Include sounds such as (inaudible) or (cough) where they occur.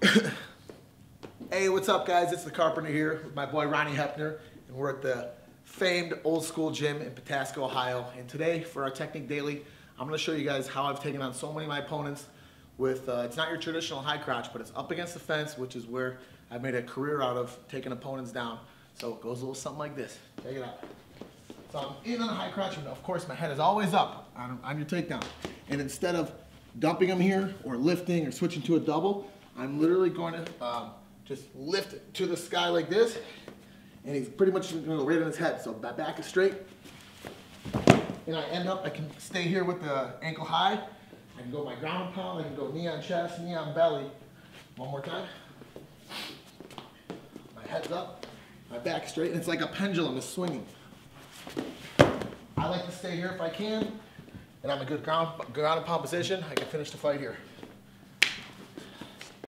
(coughs) Hey, what's up, guys? It's the Carpenter here with my boy Ronnie Hepner, and we're at the famed old school gym in Pataskala, Ohio. And today, for our Technique Daily, I'm going to show you guys how I've taken on so many of my opponents with, uh, it's not your traditional high crotch, but it's up against the fence, which is where I've made a career out of taking opponents down. So it goes a little something like this. Check it out. So I'm in on a high crotch, and of course my head is always up on, on your takedown. And instead of dumping them here, or lifting, or switching to a double, I'm literally going to um, just lift it to the sky like this, and he's pretty much going to go right on his head. So my back is straight, and I end up, I can stay here with the ankle high, I can go my ground pound, I can go knee on chest, knee on belly. One more time. My head's up, my back straight, and it's like a pendulum is swinging. I like to stay here if I can, and I'm a good ground, ground and pound position, I can finish the fight here.